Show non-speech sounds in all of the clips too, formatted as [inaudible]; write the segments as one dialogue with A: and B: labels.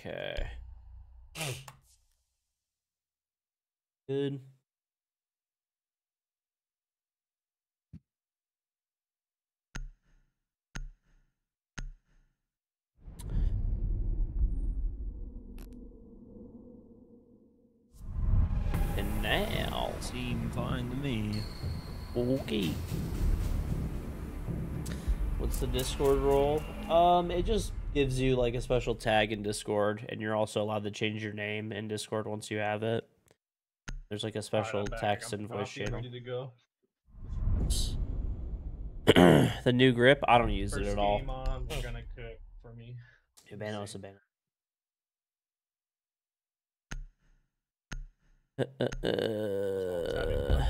A: Okay. Good. And now,
B: Seem fine to me.
A: okay. What's the Discord role? Um, it just gives you like a special tag in Discord, and you're also allowed to change your name in Discord once you have it. There's like a special
C: Alright,
A: text and voice channel.
C: Ready to go. [clears throat]
A: the new grip, I don't use
C: First
A: it at all.
C: on, we're gonna cook for me.
A: Habano
C: see.
A: Sabana. Uh, uh, uh,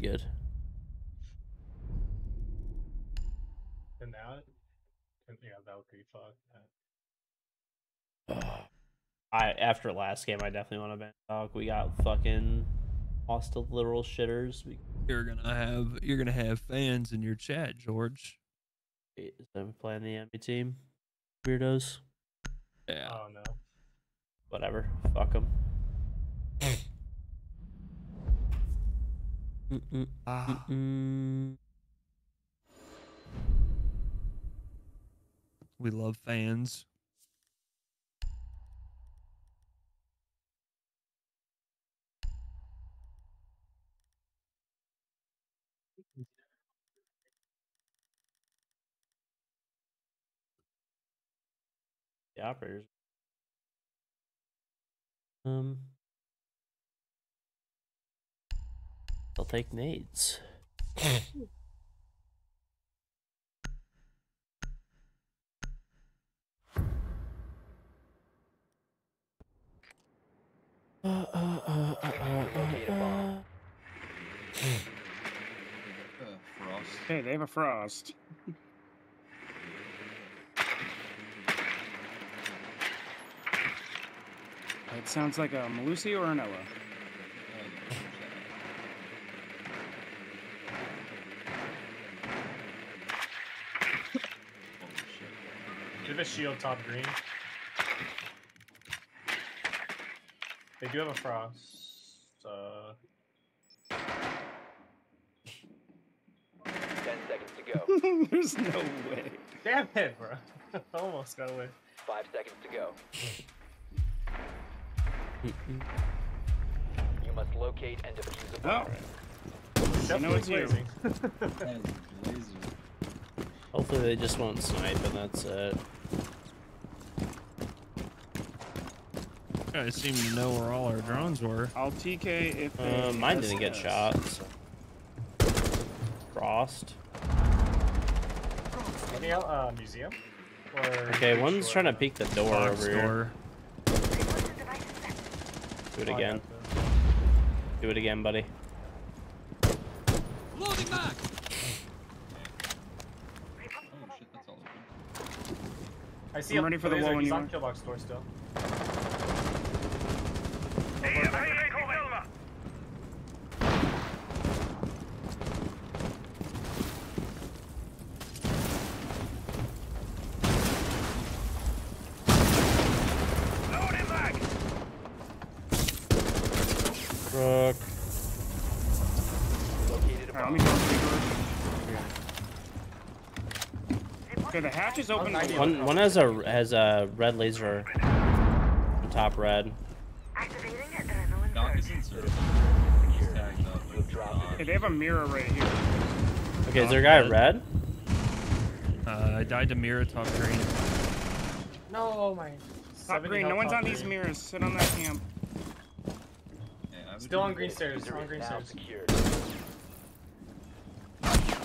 A: good.
C: Yeah, Valkyrie fuck that. [sighs]
A: I after last game, I definitely want to ban dog. We got fucking lost to literal shitters. We
B: You're gonna have you're gonna have fans in your chat, George.
A: I'm playing the enemy team. Weirdos.
B: Yeah.
C: Oh no.
A: Whatever. Fuck them. [laughs] Mm-mm,
B: Ah.
A: mm-mm.
B: We love fans.
A: The operators. Um. They'll take nades. [laughs] Uh, uh, uh, uh, uh, uh, uh.
D: Frost.
E: Hey, they have a frost. It sounds like a Melusi or an
C: Ela. Have a shield top green? They do have a frost. Uh,
F: Ten seconds to go.
E: There's no way.
C: damn it, bro! [laughs] Almost got away.
F: Five seconds to go. You must locate and defuse the
E: Oh,
F: bomb.
E: know it's you.
C: blazing.
D: That is laser. [laughs]
A: Hopefully they just won't snipe and that's it.
B: You guys seem to know where all our drones were.
E: I'll TK if
A: Uh, mine didn't get shot. so- Frost.
C: Any uh, museum? Or
A: Okay, one's
C: Shore?
A: trying to peek the door
B: Box
A: over here. Do it again. Do it again, buddy.
B: Loading back.
D: Oh shit, that's all open.
C: I see
E: I'm
C: a
E: ready for the wall when
C: He's
E: you
C: on
E: are.
C: Killbox store still.
A: Truck.
F: Located a
E: Alright, let
F: bomb.
E: me go to the door. Okay, the hatch is open.
A: One one has a has a red laser top red.
D: Doc is in service. He's tagged up.
F: You've dropped
E: Okay, they have a mirror right here.
A: Okay, is there a guy red?
B: Uh, I died to mirror top green.
C: No, my.
E: Top green, no one's
C: top
E: on these mirrors. Sit on that camp.
D: Yeah,
C: Still on green stairs.
F: Defuser
C: On green stairs.
F: secured.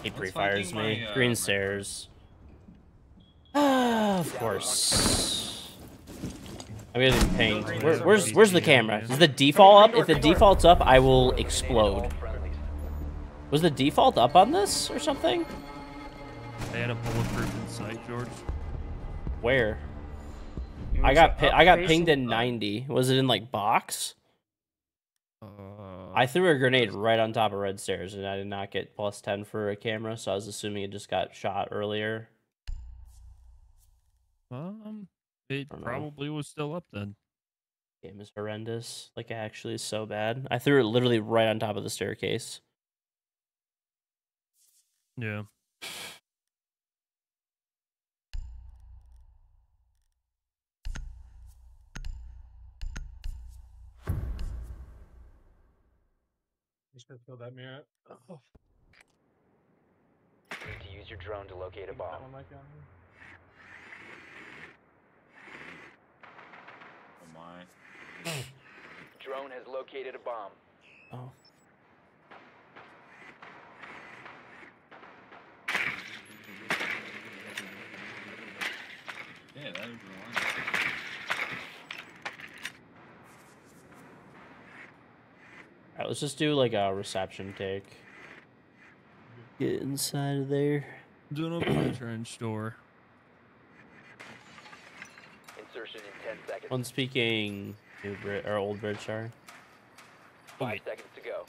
A: He pre-fires me.
D: my, uh,
A: Green
D: my-
A: stairs. Of course. I'm getting pinged.
C: green
A: Where,
C: is
A: where's the camera? Is the default up? If the
C: door, green door.
A: default's up, I will explode. Was the default up on this or something?
B: They had a bulletproof in sight, George.
A: Where? I got I got pinged in 90. Was it in like box?
B: Uh,
A: I threw a grenade right on top of red stairs and I did not get plus 10 for a camera, so I was assuming it just got shot earlier.
B: Um, It
A: don't know.
B: probably was still up then.
A: Game is horrendous. Like actually is so bad. I threw it literally right on top of the staircase.
B: Yeah.
C: You should fill that mirror. Oh,
F: Need to use your drone to locate a bomb.
C: one might be on here.
D: Oh my.
F: Drone has located a bomb.
A: Oh.
D: Yeah, that is the one.
A: Alright, let's just do like a reception take. Get inside of there.
B: Doing up in the trench door.
F: Insertion in 10 seconds.
A: One speaking new Brit or old bridge, sorry.
F: Five seconds to go.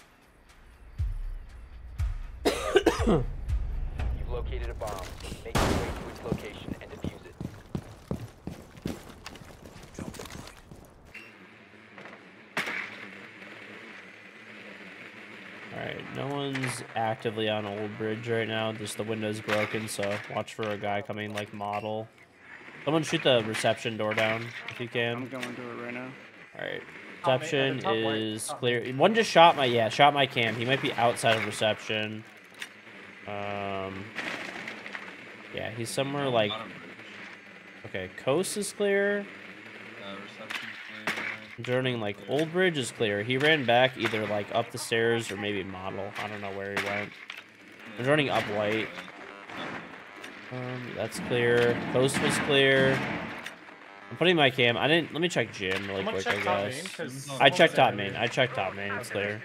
F: [coughs] You've located a bomb. Make your way to its location and defuse it.
A: Alright, no one's actively on old bridge right now. Just the window's broken, so watch for a guy coming like model. Someone shoot the reception door down if you can.
E: I'm going to it right now.
A: Alright.
C: Top main-
A: Reception
C: top right,
A: is
C: top
A: clear. One just shot my yeah, shot my cam. He might be outside of reception. Um Yeah, he's somewhere like okay, coast is clear.
D: Uh, clear.
A: I'm joining like old bridge is clear. He ran back either like up the stairs or maybe model. I don't know where he went. I'm joining up light. Um, that's clear. Coast was clear. I'm putting my cam. I didn't. Let me check gym really quick. I
C: check top main
A: guess.
C: because
A: I checked top main. I checked top main. It's
C: Okay.
A: clear.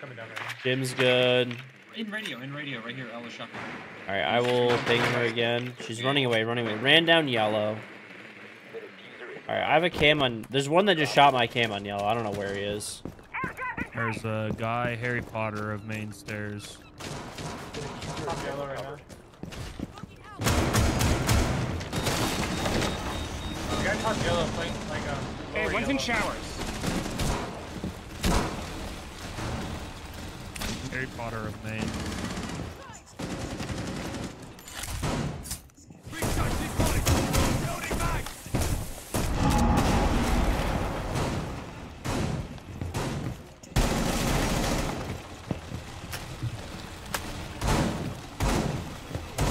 C: Coming down right now.
A: Gym's good.
D: In radio, in radio, right here, Ela Shotgun.
A: All right, I will ping her again. She's running away. Running away. Ran down yellow.
F: The defuser is
A: All right, I have a cam on. There's one that just shot my cam on yellow. I don't know where he is.
B: There's a guy, Harry Potter of main stairs.
C: Top yellow right yellow playing like um.
E: Hey,
C: lower
E: one's in showers.
B: Harry Potter of Maine.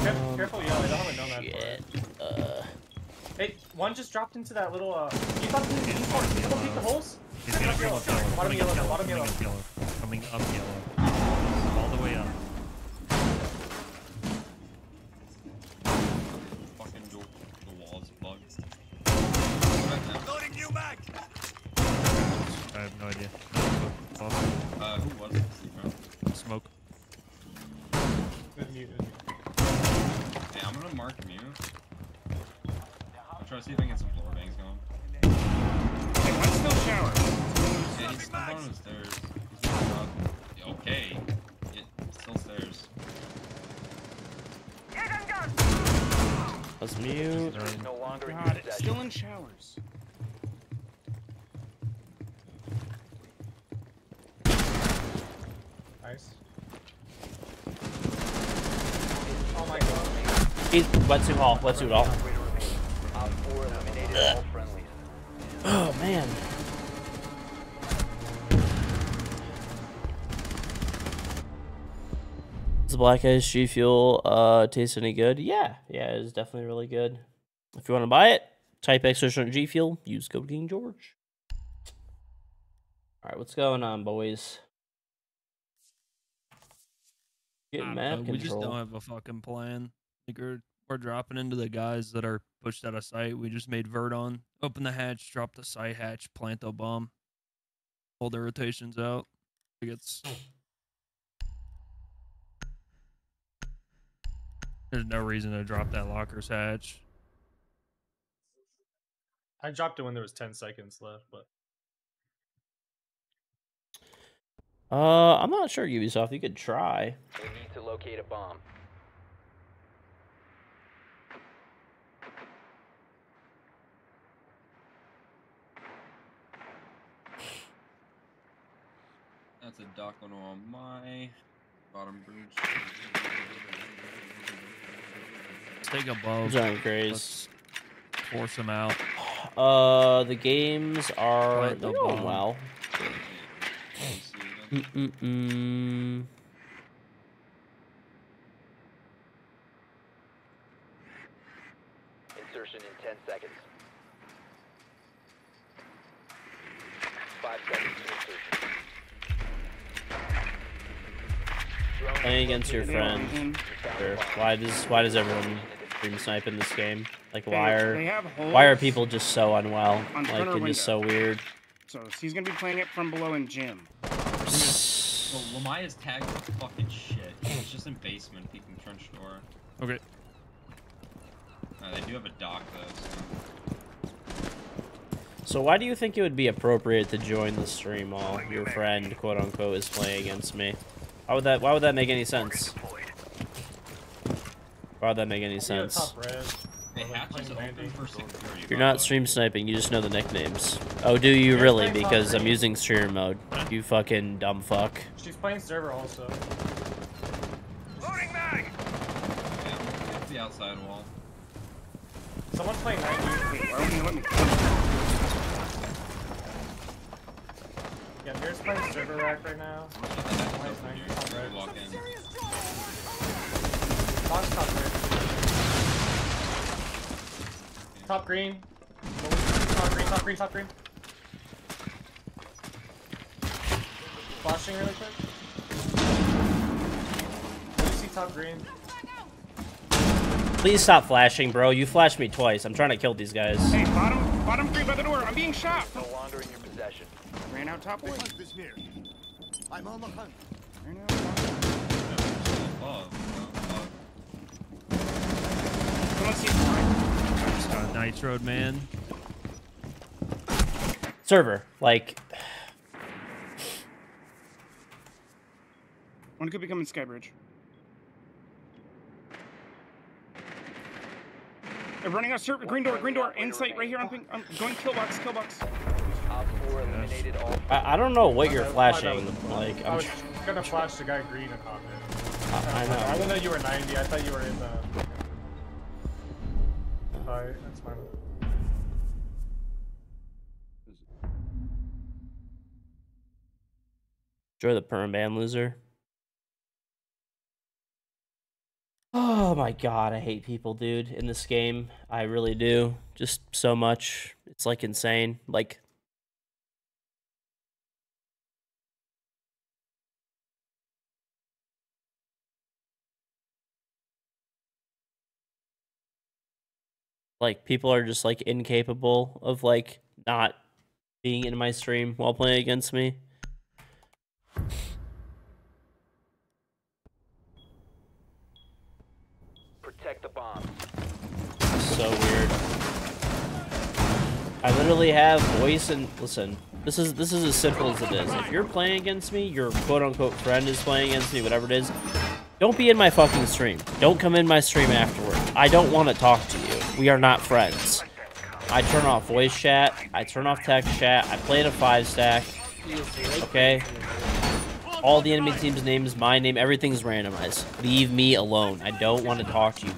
C: Careful, careful yellow. I don't have a nomad for
A: Shit.
C: it.
A: Uh,
C: Hey, one just dropped into that little uh. You thought you thought peek the holes?
B: He's gonna
C: Coming
B: come
C: up
B: up
C: yellow.
B: yellow.
C: Bottom yellow.
B: up
C: now,
B: yellow.
C: Bottom
B: Coming
C: yellow.
B: up yellow. Coming up yellow.
A: Wetsuit hall. Wetsuit hall.
F: Operator remaining. Op 4 eliminated all friendlies.
A: Oh man. Does Black Ice G Fuel uh taste any good? Yeah, yeah, it's definitely really good. If you want to buy it, type extra G Fuel, use code King George. All right, what's going on, boys? Getting
B: I
A: map
B: know, we just don't have a fucking plan. Like we're, we're dropping into the guys that are pushed out of sight. We just made Verdon open the hatch, drop the sight hatch, plant a bomb, hold their rotations out. Like it's there's no reason to drop that locker's hatch.
C: I dropped it when there was 10 seconds left, but
A: Uh, I'm not sure, Ubisoft. You could try.
F: We need to locate a bomb.
D: That's a Doc one on my bottom bridge.
B: Let's take above.
A: John Grace.
B: Let's force him out.
A: Uh, the games are
B: the
A: they're going well.
D: Let's see then.
A: Mm-mm-mm.
F: Insertion in 10 seconds. Five seconds to insertion. Drone
A: Playing against your friend. Sure. Why does why does everyone dream snipe in this game? Like why are why are people just so unwell? Like
E: corner
A: and just so weird.
E: So he's gonna be playing it from below in gym.
D: Well, Lamaya's tagged with fucking shit. It's just in basement, peeking trench door.
B: Okay.
D: Uh, they do have a Doc though. So.
A: So why do you think it would be appropriate to join the stream while your friend, quote unquote, is playing against me? Why would that why would that make any sense? Why would that make any sense?
C: top red.
D: They
C: Or, like,
D: hatch is
C: playing
D: open
C: Vandy.
D: for security.
A: You're not stream sniping, you just know the nicknames. Oh, do you really? Because I'm using streamer mode. You fucking dumb fuck.
C: She's playing server also.
D: Yeah, it's the outside wall.
C: Someone's playing 90. Yeah, Mirror's playing server rack right now.
D: Get
C: Nice,
D: open here.
C: nice.
D: before we walk in.
C: Box top green. Top green. Top green, top green, top green. Flashing really quick. Do you see top green?
A: Please stop flashing, bro. You flashed me twice. I'm trying to kill these guys.
E: Hey, bottom, bottom three by the door. I'm being shot.
F: No longer in your possession.
E: Ran out top one.
G: I'm on the hunt.
E: Ran out top.
D: Above, above.
E: Someone sees mine.
B: Just got nitroed, man.
A: Server, like,
E: One could be coming Skybridge. They're running out server. Green door, green door. Insight right here. I'm, ping, I'm going killbox, killbox.
F: Op 4 eliminated all.
A: I, I don't know what you're
C: I thought that
A: flashing. Like,
C: I
A: I'm
C: was gonna flash the guy green and hop in.
A: I, I
C: I
A: know.
C: didn't know you were 90. I thought you were in the. Alright, that's fine.
A: Enjoy the perm ban loser. Oh my god, I hate people, dude, in this game. I really do. Just so much. It's like insane. Like like people are just like incapable of like not being in my stream while playing against me.
F: Protect the bomb.
A: so weird. I literally have voice and listen. This is this is as simple as it is. If you're playing against me, your quote unquote friend is playing against me, whatever it is. Don't be in my fucking stream. Don't come in my stream afterward. I don't want to talk to you. We are not friends. I turn off voice chat. I turn off text chat. I play a five stack. Okay. All the enemy team's names, my name, everything's randomized. Leave me alone. I don't want to talk to you.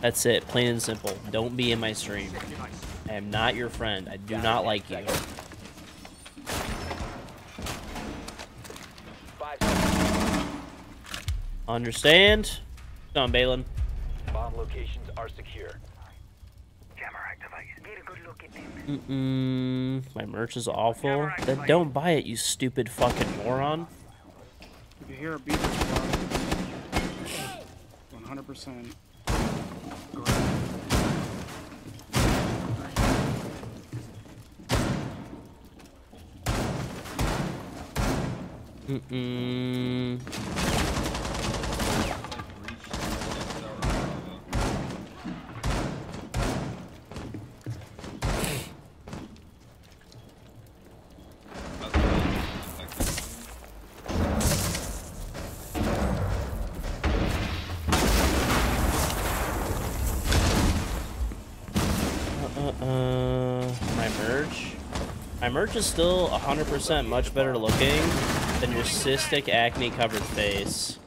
A: That's it, plain and simple. Don't be in my stream. I am not your friend. I do not like you. Understand? On, Balin.
F: Bomb locations are secure.
A: Mm-mm. My merch is awful. Then don't buy it, you stupid fucking moron.
E: If you hear a beep, it's One hundred percent.
A: Mm-mm. My merch? Is still 100% much better looking, than your cystic acne covered face.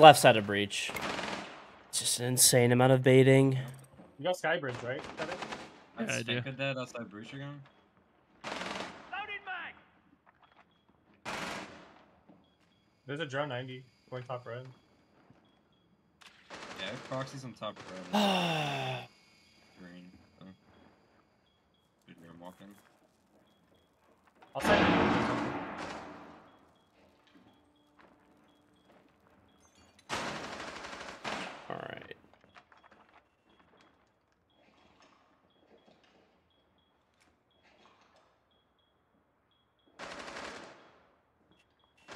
A: Left side of breach. It's just an insane amount of baiting.
C: You got Skybridge, right? Is that it?
D: I
B: Yeah, I do.
D: think that outside breach again.
C: There's a drone 90 going top red.
D: Yeah, proxies on top red. [sighs] green. So. Good here, walking.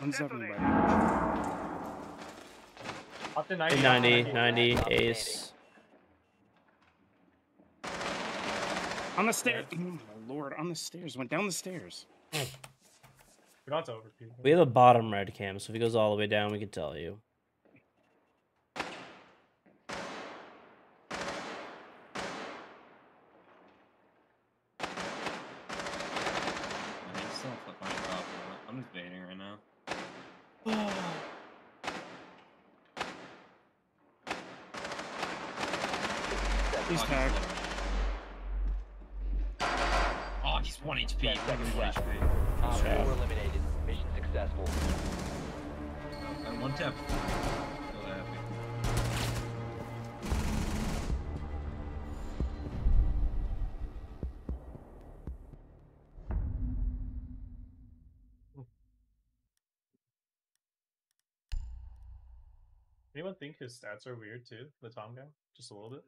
E: 170.
C: Up to 90.
A: 90, 90, ace.
E: On the stairs. Oh my lord, on the stairs. Went down the stairs.
C: Hmm.
A: We have a bottom red cam, so if he goes all the way down, we can tell you.
C: Anyone think his stats are weird too? The Tom guy? Just a little bit?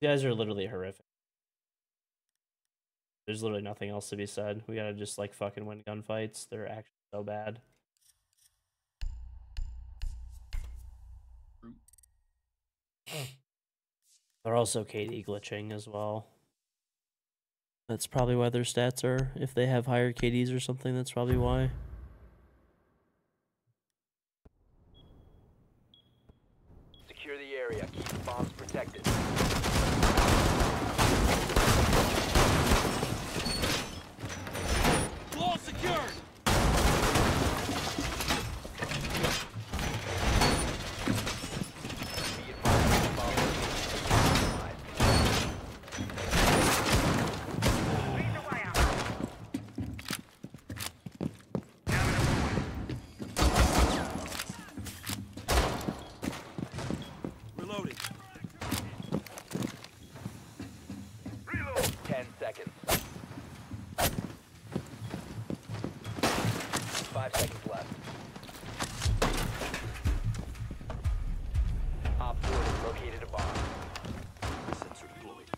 A: You guys are literally horrific. There's literally nothing else to be said. We gotta just like fucking win gunfights. They're actually so bad. [sighs] They're also KD glitching as well. That's probably why their stats are. If they have higher KDs or something, that's probably why.
F: Secure the area. Keep the bombs protected. Be advised, the bomb is compromised.
G: Reloading.
F: Ten seconds. Five seconds left. Op 4 has located a bomb.
G: Sensor deployed.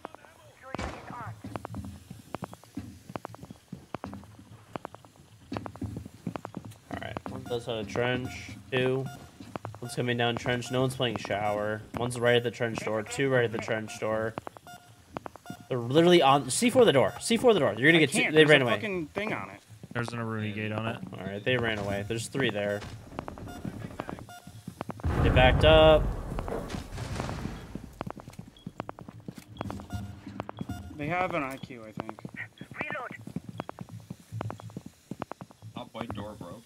A: Alright, one does have a trench. Two. One's coming down trench. No one's playing shower. One's right at the trench door. Two right at the trench door. They're literally on C4 the door. C4 the door. You're gonna
E: I
A: get two.
E: can't.
A: They
E: There's
A: ran
E: a
A: away.
E: fucking thing on it.
B: There's an Aruni gate on it.
A: Alright, they ran away. There's three there. They backed up.
E: They have an IQ, I think.
D: Top white door broke.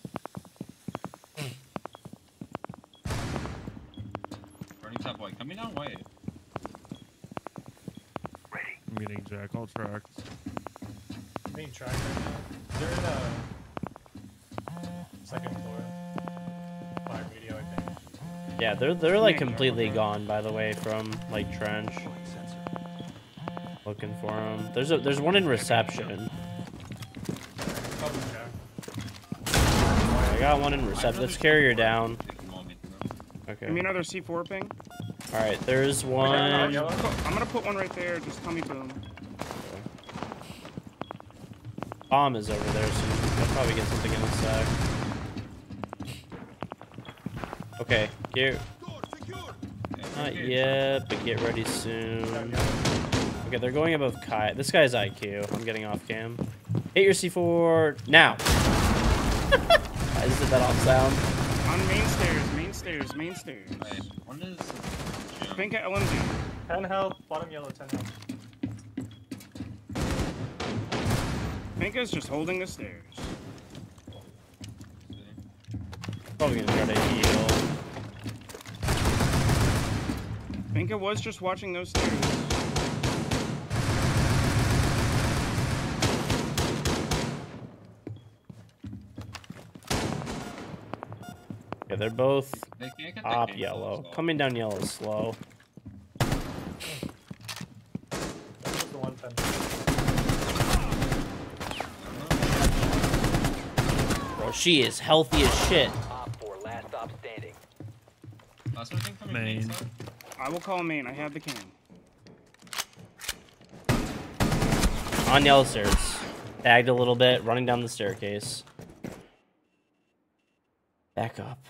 D: Running top white. Coming down white.
B: I'm getting jack all tracked.
C: Main track right now. They're in the second floor. Fire radio, I think.
A: Yeah, they're they're like completely gone. By the way, from like trench. Looking for them. There's a there's one in reception. I got one in reception. Let's carry her down.
D: If you want me to.
A: Okay.
E: Give me another C4 ping.
A: All right. There's one.
E: I'm gonna put one right there. Just tell me boom.
A: bomb is over there, so I'll probably get something in the sack. Okay, get... Not yet, but get ready soon. Okay, they're going above Kai. This guy's IQ. I'm getting off cam. Hit your C4 now. [laughs] I just did that off sound.
E: On main stairs, main stairs, main stairs.
D: Wait, when is...
E: Pink, I want
C: 10 health, bottom yellow, 10 health.
E: Finka's just holding the stairs.
A: Probably gonna try to heal.
E: Finka was just watching those stairs.
A: Yeah, they're both
D: They can't the
A: top yellow. Coming down yellow is slow.
C: That was the one 10.
A: Bro, she is healthy as shit.
F: Last stop standing.
D: Last one thing coming
B: Main.
D: main?
E: I will call main. I have the king.
A: On yellow stairs. Bagged a little bit, running down the staircase. Back up.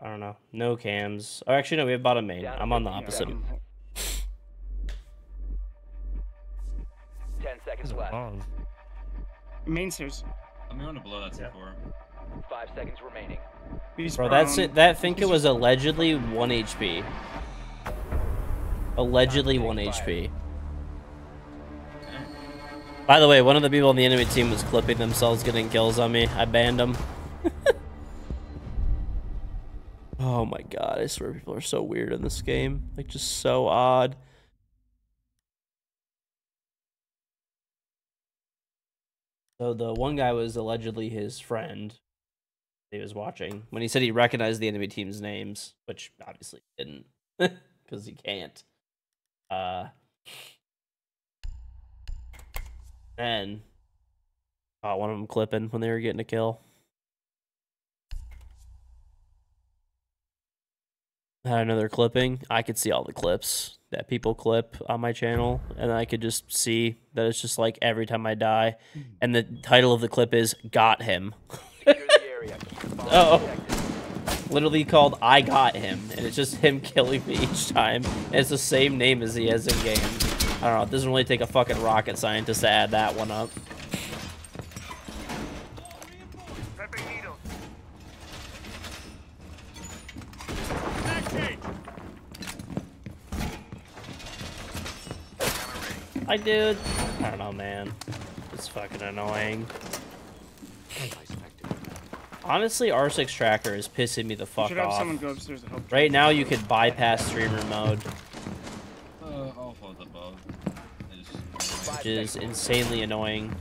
A: I don't know. No cams. Oh, actually, no, we have bottom main.
F: Down
A: I'm on the opposite.
F: seconds. 10 seconds left.
E: Main stairs.
D: I'm going to blow that
C: Yeah.
D: C4.
F: 5 seconds remaining.
E: He's
A: Bro, that's it. That Finka was allegedly 1 HP. Allegedly 1 HP. By the way, one of the people on the enemy team was clipping themselves getting kills on me. I banned them. [laughs] oh my god, I swear people are so weird in this game. Like, just so odd. So the one guy was allegedly his friend. He was watching when he said he recognized the enemy team's names, which obviously he didn't, [laughs] because he can't. Uh, then caught one of them clipping when they were getting a kill. Had another clipping. I could see all the clips that people clip on my channel, and I could just see that it's just like every time I die, and the title of the clip is "Got Him." [laughs]
F: Secure area. Keep
A: Oh. literally called I Got Him, and it's just him [laughs] killing me each time. And it's the same name as he has in game. I don't know, it doesn't really take a fucking rocket scientist to add that one up. Hi, dude. I don't know, man. It's fucking annoying. Honestly, R6 Tracker is pissing me the fuck
E: Should have
A: off.
E: someone go upstairs to help.
A: Right now, you could bypass streamer mode,
D: Uh, I'll hold above. I
A: which is insanely annoying.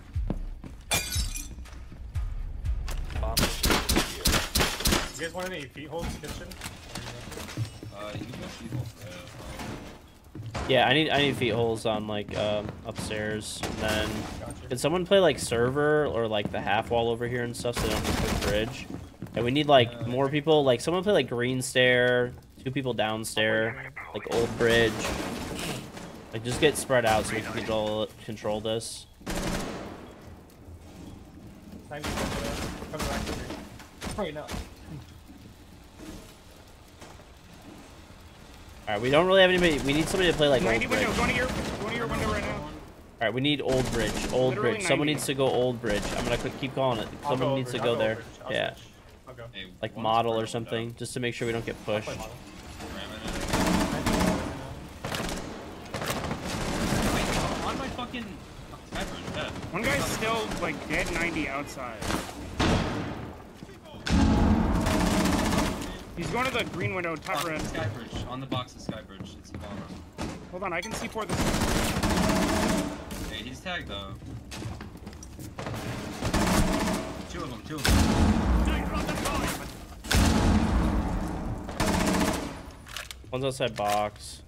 C: You guys want any feet holds kitchen?
D: Uh, you can go see uh,
A: Yeah, I need I need feet holes on like um, upstairs. And then
C: Gotcha.
A: can someone play like server or like the half wall over here and stuff so they don't have to push bridge? And we need like more people. Like someone play like green stair, two people downstairs, like old bridge. Like just get spread out so we can control control this.
C: 90 coming back to me. Right.
A: All right, we don't really have anybody. We need somebody to play like old
E: 90
A: bridge.
E: your, your window right now.
A: All right, we need old bridge. Old
E: Literally
A: bridge. Someone needs to go old bridge. I'm gonna keep calling it.
C: I'll
A: Someone
C: go
A: needs to
C: over-
A: go there.
C: I'll
A: Yeah,
C: switch. I'll go.
A: like model or something, just to make sure we don't get pushed.
C: play model.
D: Ram it. Wait, on my fucking
E: One guy's still like dead 90 outside. He's going to the green window, top
D: Box
E: red.
D: of Skybridge, on the box of Skybridge. It's the bomber.
E: Hold on, I can see for this.
D: Hey, he's tagged though. Two of them, two of them.
A: One's outside box.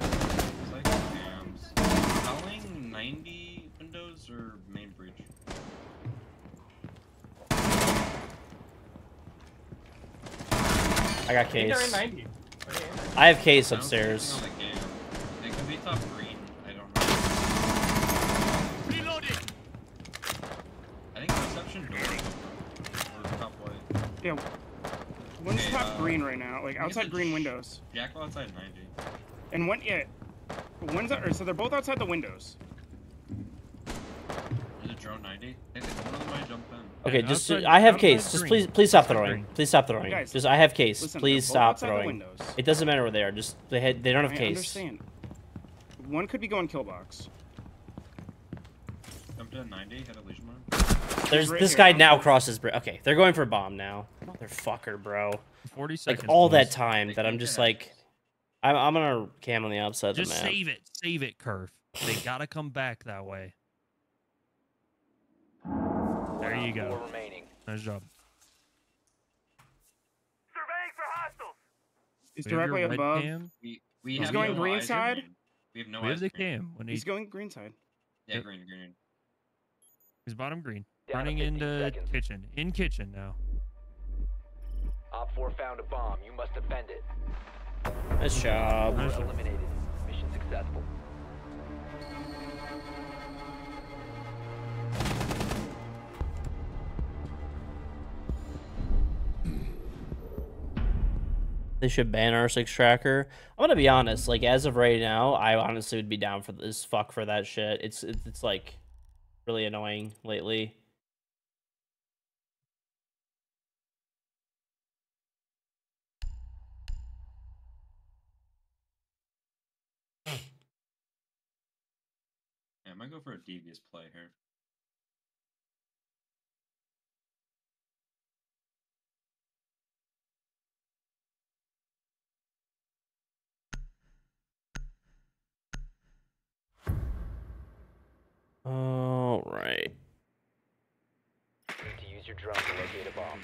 D: It's like scams. Calling 90 windows or main breach?
A: I got
C: I think they're in
A: case.
C: 90.
A: I have case
D: I don't see anything
A: upstairs.
D: on the game. It could be top green. I don't know. I think reception door is open. Or top white.
E: Yeah, One's
D: Okay,
E: top
D: uh,
E: green right now, like outside green windows.
D: Jackal outside 90.
E: And one, yeah, one's or so they're both outside the windows.
D: There's a drone 90. I think one of them might jump in.
A: Okay,
B: Yeah,
A: just
B: outside-
A: I have case. Just
B: green.
A: please please stop throwing.
B: green.
A: Please stop throwing.
E: Guys,
A: just I have case.
E: Listen,
A: please stop throwing. It doesn't matter where they are. Just they had, they don't have
E: I
A: case.
E: understand. One could be going kill box.
D: Jumped 90. Hit a legion.
A: There's
E: right
A: this
E: here.
A: guy now crosses. bri- Okay, they're going for a bomb now. Motherfucker, bro.
B: 40
A: Like
B: seconds.
A: all that time that I'm just like, I'm I'm gonna cam on the outside of the
B: Just
A: map.
B: save it. Save it, Curve. They gotta come back that way. There you
F: Op four
B: go.
F: remaining.
B: Nice job.
E: He's
B: We have your
E: directly above.
B: cam.
D: We, we
E: He's
D: have
E: going
D: no
E: green side?
D: We have no
B: We have the
D: green.
B: cam when he,
E: He's going green side.
D: Yeah, green, green.
B: He's bottom green.
F: Down
B: Running into
F: seconds.
B: kitchen. In kitchen now.
F: Op 4 found a bomb. You must defend it.
A: Nice job.
B: Nice job.
F: Eliminated. Mission successful.
A: They should ban R6 tracker. I'm gonna be honest. Like as of right now, I honestly would be down for this fuck for that shit. It's it's, it's like really annoying lately.
D: Yeah, I might go for a devious play here.
A: All right.
F: Need to use your drone to locate a bomb.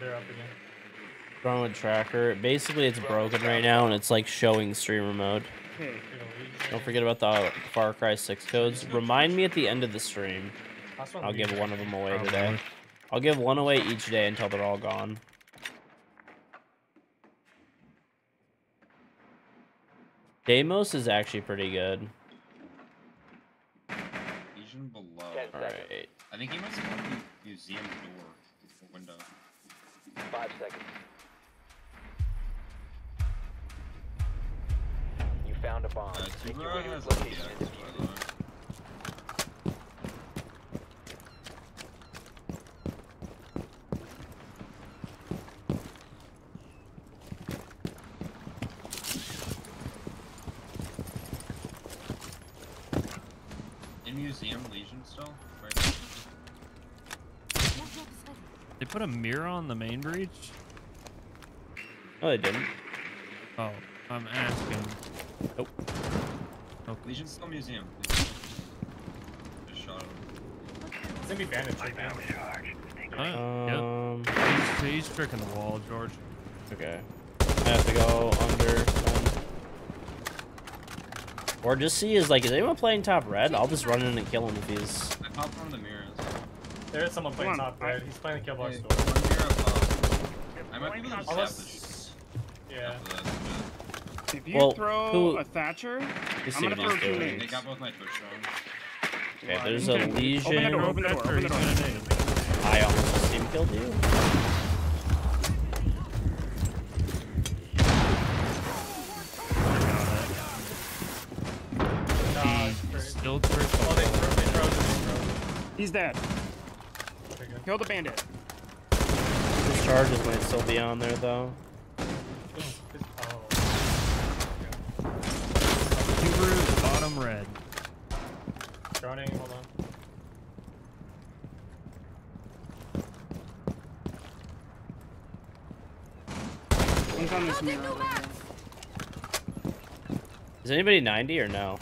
C: They're up again.
A: Wrong with tracker. Basically, it's broken right now, and it's like showing streamer mode.
E: Okay.
C: You're gonna leave.
A: Don't forget about the Far Cry 6 codes. Remind me at the end of the stream. I'll give one of them away today. I'll give one away each day until they're all gone. Deimos is actually pretty good.
D: Legion below.
A: Alright.
D: I think he must have gone through museum door window.
F: Five seconds. Found a bomb. Make your way to its location and defuse
D: the
F: it.
D: museum Legion still?
B: They put a mirror on the main breach.
A: No, they didn't.
B: Oh, I'm asking.
A: Nope.
D: Legion's still museum. Legion. Just shot him.
C: It's gonna be bandit right now.
A: Um,
B: yep. He's, he's tricking the wall, George.
A: okay. I have to go under. then. Or just see is like, is anyone playing top red? I'll just run in and kill him if he's.
D: I popped one of the mirrors.
C: There is someone playing top red. He's playing the kill box
D: Hey,
C: door.
D: one mirror up. I might be able to establish
C: Unless, yeah.
E: If you
A: Well,
E: throw
A: who-
E: a Thatcher,
A: Let's
E: I'm
A: see
E: gonna
A: what he's
E: throw two
A: doing.
D: They got both my Twitch drones.
A: Okay, there's a Legion.
E: Open the door, open the door, open the door.
A: I almost just team killed you.
B: He's still.
C: Oh, they throw, they throw, they throw.
E: he's dead. Kill the bandit.
A: His charges might still be on there though.
C: It's- it's- oh.
B: Subaru, bottom red.
C: Droning, hold on.
E: One's on this mirror. over
A: anybody 90 or no?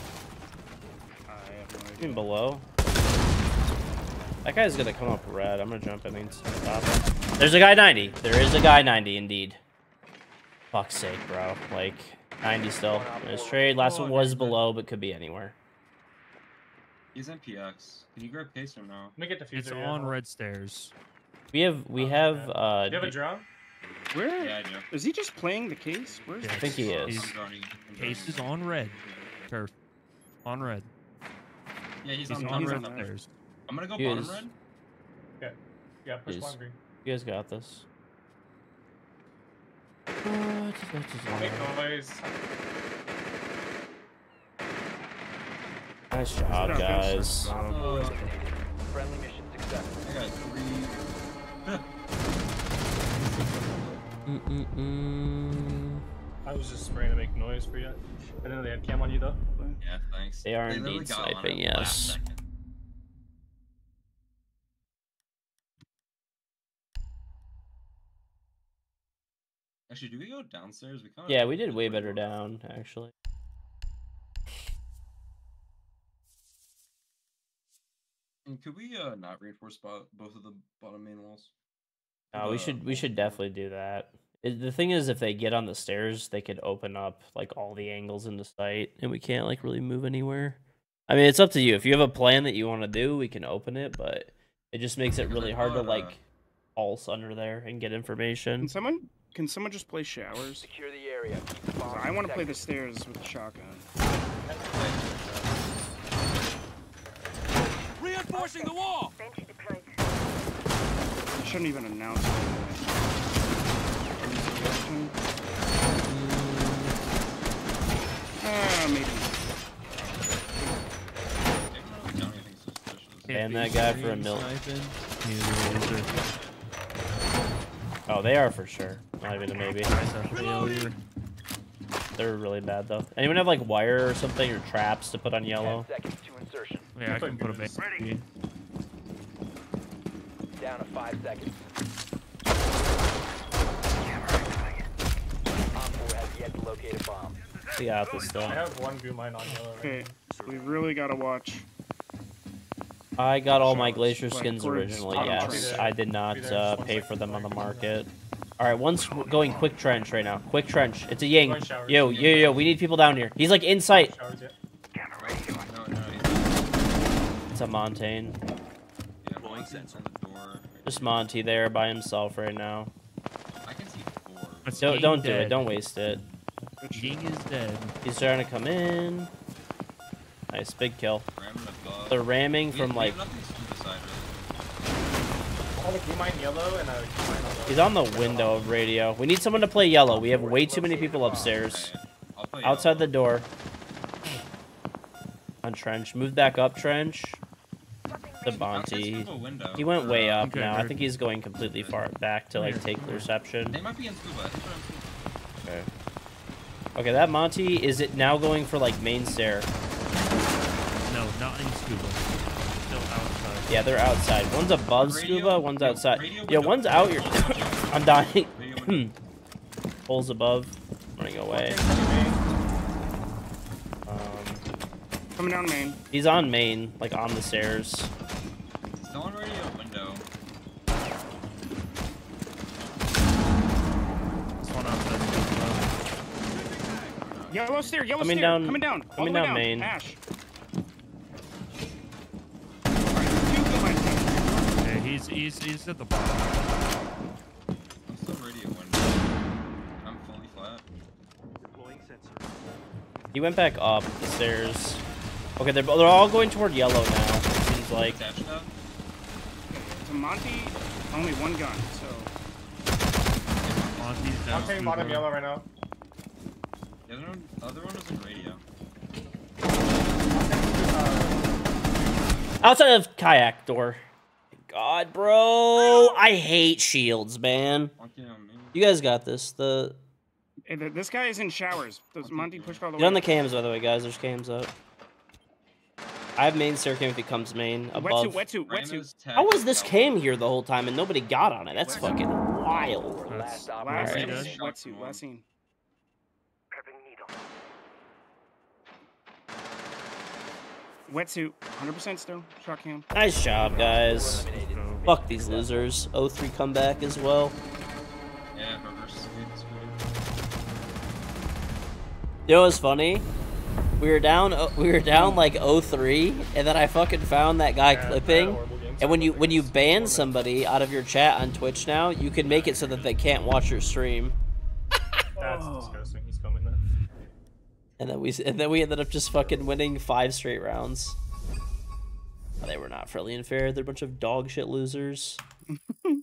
E: I have no
A: Even
E: idea.
A: below? That guy's gonna come up red. I'm gonna jump in and stop him. There's a guy 90. There is a guy 90 indeed. Fuck's sake, bro. Like, 90 still. There's trade. Last one was below, but could be anywhere.
D: He's in PX. Can you grab pace or no?
C: Let me get the
B: It's
C: fuser.
B: on red stairs.
A: We have, we
C: Oh,
A: have,
C: okay.
A: uh,
C: Do you have a drone?
E: Where?
D: Yeah, I do.
E: Is he just playing the case? Where's
B: Yeah,
A: I think he is.
D: I'm droning. I'm
B: Case is on red. Curve. On red.
D: Yeah, he's,
B: He's
D: on,
B: on
D: he's
B: red
D: on
B: stairs.
D: I'm gonna go
A: He
D: bottom
A: is.
D: red.
C: Yeah, push
A: Jeez.
C: one green.
A: You guys got this.
C: Make noise.
A: Nice job, guys.
D: Uh.
F: Friendly mission successful.
D: I got three. [laughs]
C: I was just spraying to make noise for you. I didn't know they had cam on you though.
D: Yeah, thanks.
A: They are
D: literally
A: indeed
D: got on
A: sniping, yes.
D: Actually, do we go downstairs? We kind of
A: Yeah, we did way better down, actually.
D: And could we uh not reinforce both of the bottom main walls?
A: Uh, we should we should definitely do that. It- the thing is, if they get on the stairs, they could open up like all the angles into sight, and we can't like really move anywhere. I mean, it's up to you. If you have a plan that you want to do, we can open it, but it just makes it really hard to like pulse under there and get information.
E: Can someone can someone just play showers?
F: Secure the area. Keep the
E: 'Cause
F: bomb
E: I want to play the stairs with the shotgun.
H: Reinforcing the wall!
E: I shouldn't even announce it. Any? Ah, maybe.
D: Maybe not really done anything suspicious.
A: Ban that guy for a mil.
B: Sniping. He's a loser.
A: Oh, they are for sure. Not even a maybe.
B: Guys are failure.
A: They're really bad though. Anyone have like wire or something or traps to put on yellow?
F: Ten seconds to insertion.
B: Yeah, I can put a ban.
F: Down to five seconds. Op four has yet to locate a bomb.
A: We got this
C: I have one green mine on yellow right
E: Okay,
C: now.
E: we really gotta watch.
A: I got all my glacier
E: like,
A: skins originally. Yes. I did not uh, pay for them on the
C: before I go
A: market. All right, one's going quick trench right now. Quick trench. It's a Ying. Yo, yo, yo. We need people down here. He's like in sight.
C: Showers, yeah.
D: No, no, yeah.
A: It's a
D: Montagne.
A: Just Monty there by himself right now.
D: I can see four.
B: It's
A: Don't don't do it. Don't waste it.
E: Good
B: is dead.
A: He's trying to come in. Nice big kill.
D: Ramming.
A: They're ramming
D: We-
A: from
D: we
A: like
D: have nothing the side, really.
C: I have a green mine yellow and a green mine on the.
A: he's on the window of radio. We need someone to play yellow. We have way too many people upstairs.
D: Okay, I'll play
A: Outside the door. On trench. Move back up trench. The
D: Outside
A: Bonte. He went way up
B: Okay,
A: now. I think he's going completely far back to like take the reception.
D: They might be in scuba. I think they're in scuba.
A: Okay. Okay, that Monty is it now going for like main stair?
B: No, not in scuba. Still outside.
A: Yeah, they're outside. One's above
D: Radio-
A: scuba, one's
D: yo,
A: outside.
D: radio
A: Yeah, one's out here. [laughs] I'm dying.
D: Radio window. [clears throat]
A: Holes above. Running away. Um,
E: Coming down main.
A: he's on main, like on the stairs.
D: Still on radio window.
B: This one outside scuba.
E: Yellow stair, yellow
A: Coming
E: stair.
A: down-
E: coming down. all
A: coming
E: the way
A: down main.
E: Ash. Alright, two kill mines down.
B: Okay, he's he's he's at the bottom.
D: I'm still radio window. I'm fully flat. Deploying sensor.
A: He went back up the stairs. Okay, they're, they're all going toward yellow now. It seems like.
D: Attached up.
E: To Monty, only one gun, so.
B: Monty's down.
C: I'm
B: down.
C: taking bottom yellow right now.
D: The other one, other one was in radio.
A: Outside of kayak door. God, bro. I hate shields, man.
D: Walking on me.
A: You guys got this. The
E: Hey, th- this guy is in showers. Does Monty push all the
A: Get
E: way?
A: on the cams, by the way, guys. There's cams up. I have main stair cam if he comes main above.
E: Wetsuit, wetsuit, wetsuit.
D: Ramo's tag
A: How was this
D: out.
A: cam here the whole time and nobody got on it? That's fucking wild.
B: That's
F: Last op
E: Last
A: Alright.
E: scene,
D: Shot
E: wetsuit, last scene. Wetsuit, 100% still. Shot cam.
A: Nice job, guys.
F: eliminated.
A: Fuck these losers. 03 comeback as well.
D: Yeah, reverse skates. good.
A: You know what's funny? We were down. uh, We were down like 03, and then I fucking found that guy
C: yeah,
A: clipping.
C: horrible.
A: And when you when you ban somebody out of your chat on Twitch now, you can make it so that they can't watch your stream.
C: That's disgusting. He's coming there.
A: And then we and then we ended up just fucking winning five straight rounds. They were not friendly and fair. They're a bunch of dog shit losers. [laughs]
E: Dude,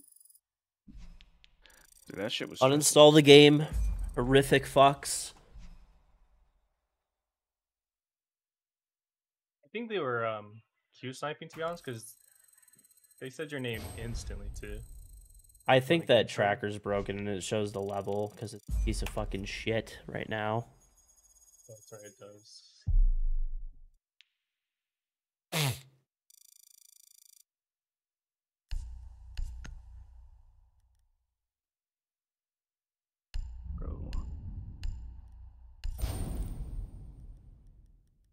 E: that shit was.
A: Uninstall the game. Horrific fucks.
C: I think they were um Q sniping to be honest, because they said your name instantly too.
A: I think that tracker's broken and it shows the level because it's a piece of fucking shit right now.
C: That's right, it does.
E: Bro.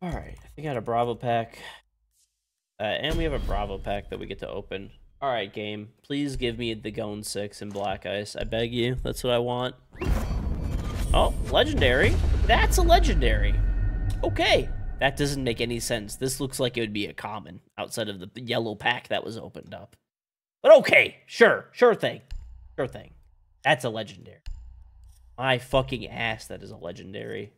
A: All right, I think I had a Bravo pack, uh, and we have a Bravo pack that we get to open. All right, game, please give me the Gone Six and Black Ice. I beg you. That's what I want. Oh, legendary. That's a legendary. Okay, that doesn't make any sense. This looks like it would be a common outside of the yellow pack that was opened up. But okay, sure, sure thing, sure thing. That's a legendary. My fucking ass, that is a legendary.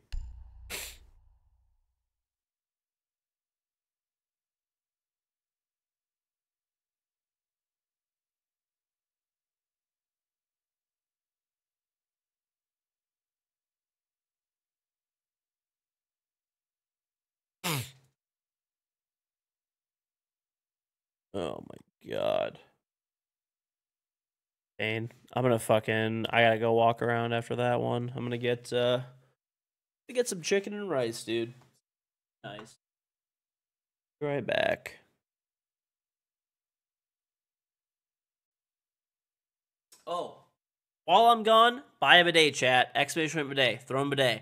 A: Oh my god. Bane. I'm gonna fucking I gotta go walk around after that one. I'm gonna get uh get some chicken and rice, dude. Nice. Be right back. Oh. While I'm gone, buy a bidet chat. Exclamation point bidet. Throne bidet.